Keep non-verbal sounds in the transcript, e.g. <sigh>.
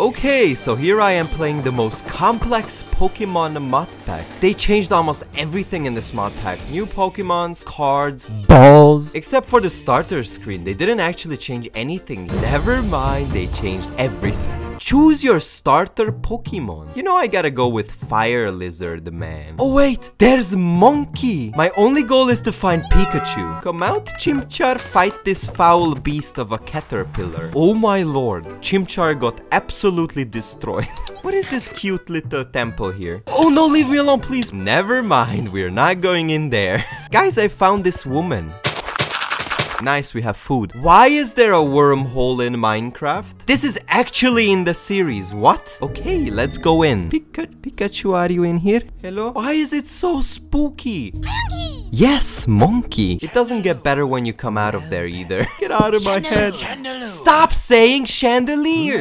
Okay, so here I am playing the most complex Pokemon mod pack. They changed almost everything in this mod pack. New Pokemons, cards, balls. Except for the starter screen, they didn't actually change anything. Never mind, they changed everything. Choose your starter Pokemon. You know I gotta go with Fire Lizard, man. Oh wait, there's Monkey. My only goal is to find Pikachu. Come out, Chimchar, fight this foul beast of a caterpillar. Oh my lord, Chimchar got absolutely destroyed. <laughs> what is this cute little temple here? Oh no, leave me alone, please. Never mind, we're not going in there. <laughs> Guys, I found this woman. Nice, we have food. Why is there a wormhole in Minecraft? This is actually in the series. What? Okay, let's go in. Pika Pikachu, are you in here? Hello? Why is it so spooky? Monkey! Yes, monkey. It doesn't get better when you come out of there either. <laughs> Get out of my head. Stop saying chandelier.